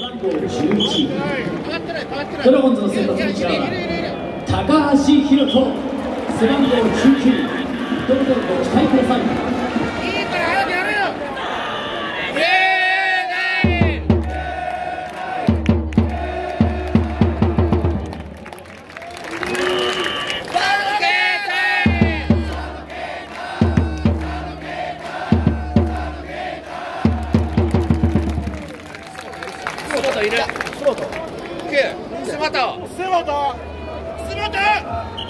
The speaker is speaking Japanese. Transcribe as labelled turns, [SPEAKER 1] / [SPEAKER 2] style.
[SPEAKER 1] 番号11ドラゴンズの先発ピッチャーは高橋宏斗。背番号19どんどんご期待
[SPEAKER 2] スモトいるスモト。スモト。スモト。スモト。さあ